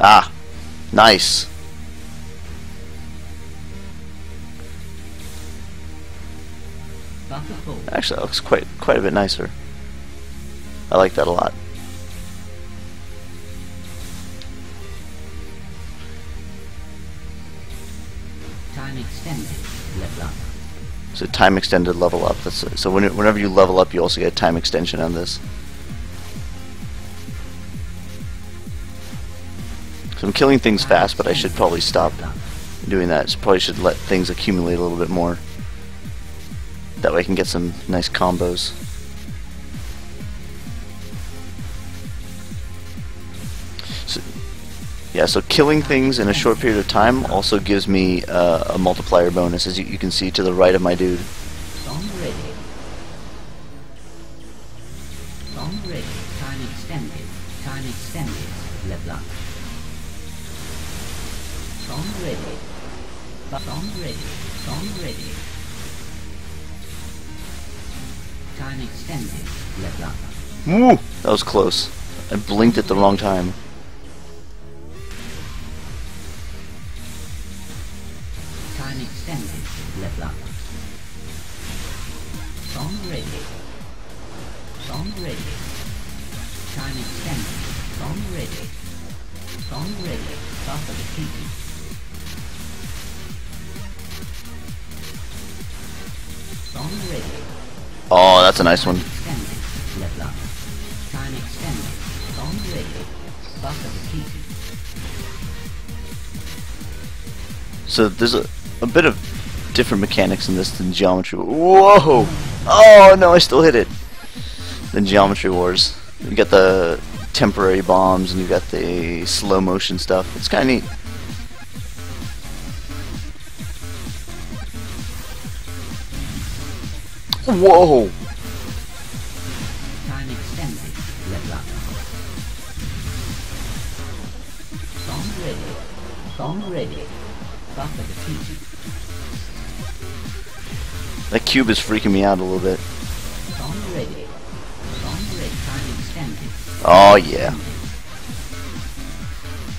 Ah, nice. Actually, that looks quite quite a bit nicer. I like that a lot. Time extended. Level up. So time extended level up. That's so when, whenever you level up, you also get time extension on this. I'm killing things fast, but I should probably stop doing that. So probably should let things accumulate a little bit more. That way I can get some nice combos. So, yeah, so killing things in a short period of time also gives me uh, a multiplier bonus, as you, you can see to the right of my dude. Song ready. Bu- Song ready. Song ready. Time extended. Level up. Woo! That was close. I blinked at the wrong time. Time extended. Level up. Song ready. Song ready. Time extended. Song ready. Song ready. Buffer defeated. Song Oh, that's a nice one. So there's a, a bit of different mechanics in this than Geometry Whoa! Oh no, I still hit it! Than Geometry Wars. You got the temporary bombs and you got the slow motion stuff. It's kind of neat. Whoa! Time extended. Level up. Song ready. Song ready. Buffer defeated. That cube is freaking me out a little bit. Song ready. Song ready. Time extended. Oh yeah.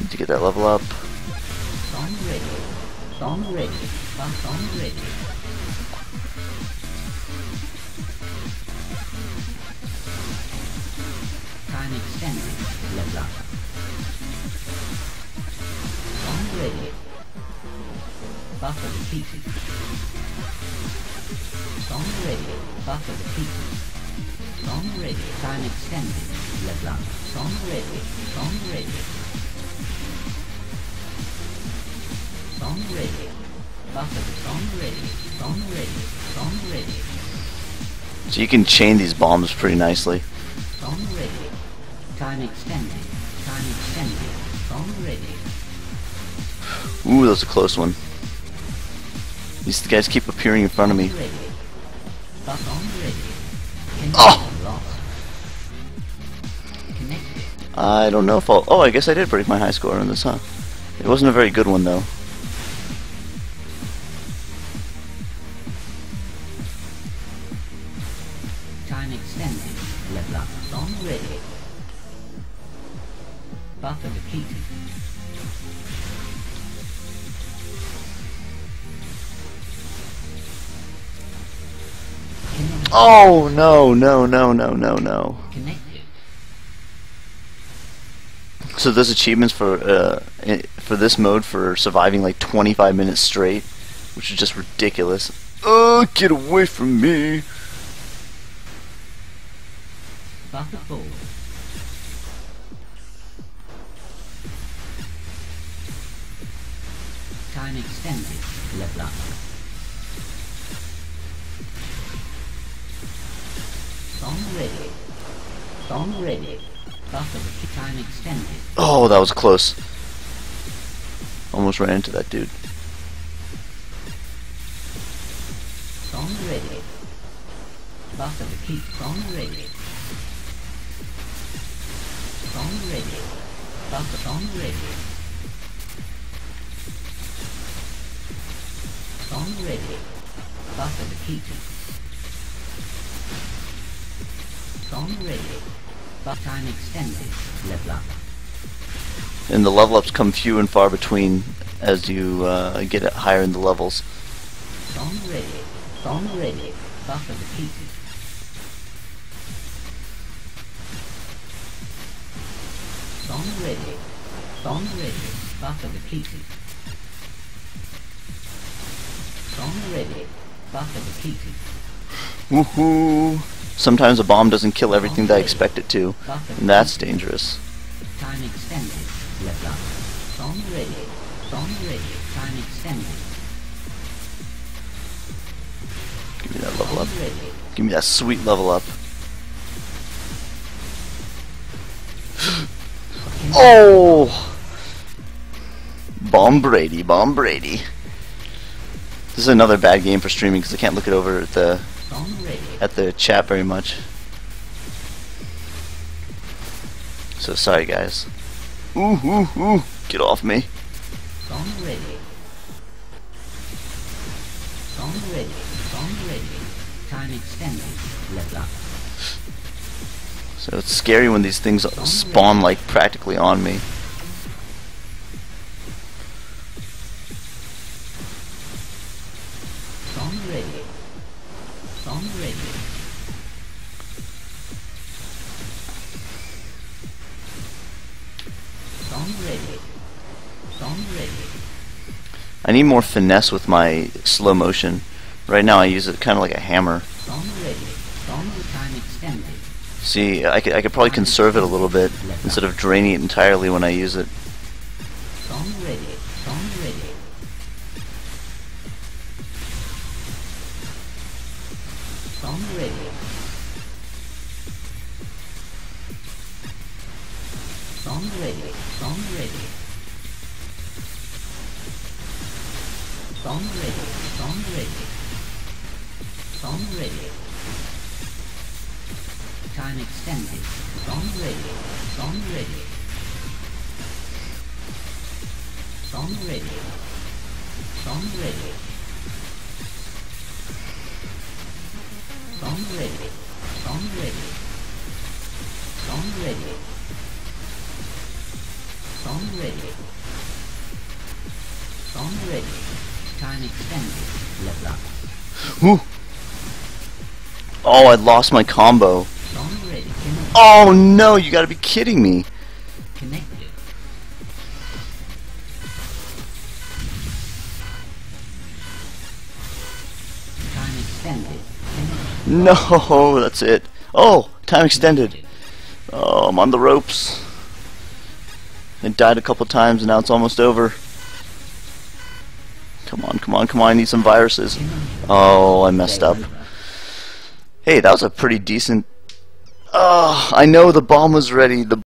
Need to get that level up. Song ready. Song ready. Song ready. Time extended. Level up. Song ready. Buffer defeated. Song ready. Buffer defeated. Song ready. Time extended. Level up. Song ready. Song ready. Song ready. Buffer song ready. Song ready. Song ready. So you can chain these bombs pretty nicely. Song ready. Time extended. Time extended. Song ready. Ooh, that was a close one. These guys keep appearing in front of me. Song ready. Buff on ready. Ah! Connection Oh! I don't know if I'll... Oh, I guess I did break my high score on this, huh? It wasn't a very good one, though. Time extended. Level up. Song ready. Buffer depleted. Connected. Oh, no, no, no, no, no, no. Connected. So there's achievements for uh, for this mode for surviving like 25 minutes straight, which is just ridiculous. Oh, get away from me! Buffer full. Time extended. Level up. Song ready. Song ready. Buffer the time extended. Oh, that was close. Almost ran into that dude. Song ready. Buffer the keep. Song ready. Song ready. Buffer song ready. Song ready. Buffer the keep. Song ready. Buff time extended. Level up. And the level ups come few and far between as you uh, get it higher in the levels. Song ready. Song ready. Buffer depleted. Song ready. Song ready. Buffer depleted. Song ready. Buffer depleted. Woohoo! Sometimes a bomb doesn't kill everything that I expect it to, and that's dangerous. Time extended. Level up. Song ready. Song ready. Time extended. Give me that level up. Give me that sweet level up. Oh! Bomb Brady, Bomb Brady. This is another bad game for streaming because I can't look it over at the at the chat very much. So sorry guys. Ooh ooh ooh! Get off me! Song ready. Song ready. Song ready. Time extended. Level up. So it's scary when these things spawn like practically on me. Song ready. Song ready. Song ready. Song ready. I need more finesse with my slow motion. Right now I use it kind of like a hammer. See, I could, I could probably conserve it a little bit instead of draining it entirely when I use it. Song ready. Song ready. Song ready. Time extended. Song ready. Song ready. Song ready. Song ready. Song ready. Song ready. Song ready. Song ready. Song ready. Time extended. Level up. Whew. Oh, I lost my combo. Song ready. Connect- Oh no, you gotta be kidding me. Connected. Time extended. No, that's it. Oh, time extended. Oh, I'm on the ropes. I died a couple times and now it's almost over. Come on, come on, come on, I need some viruses. Oh, I messed up. Hey, that was a pretty decent... I know the bomb was ready. The